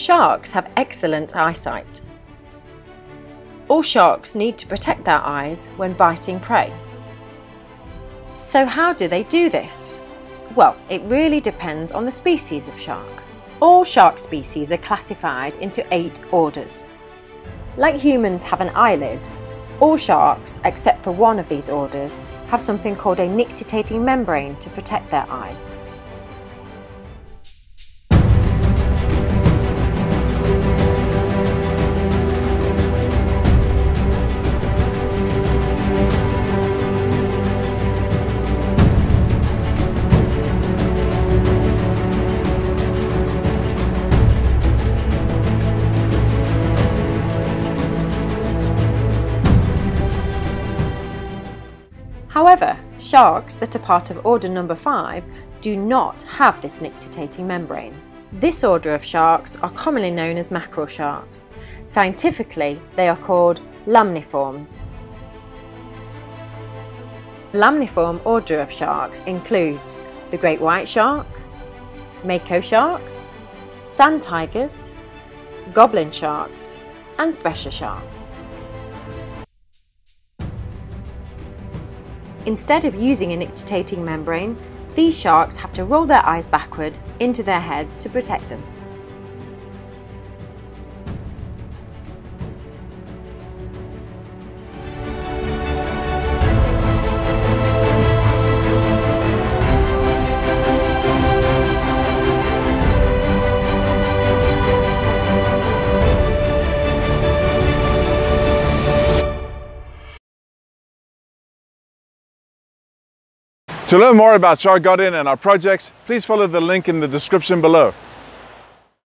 Sharks have excellent eyesight. All sharks need to protect their eyes when biting prey. So how do they do this? Well, it really depends on the species of shark. All shark species are classified into eight orders. Like humans have an eyelid, all sharks, except for one of these orders, have something called a nictitating membrane to protect their eyes. However, sharks that are part of order number 5 do not have this nictitating membrane. This order of sharks are commonly known as mackerel sharks. Scientifically, they are called lamniforms. Lamniform order of sharks includes the great white shark, mako sharks, sand tigers, goblin sharks, and thresher sharks. Instead of using a nictitating membrane, these sharks have to roll their eyes backward into their heads to protect them. To learn more about Shark Guardian and our projects, please follow the link in the description below.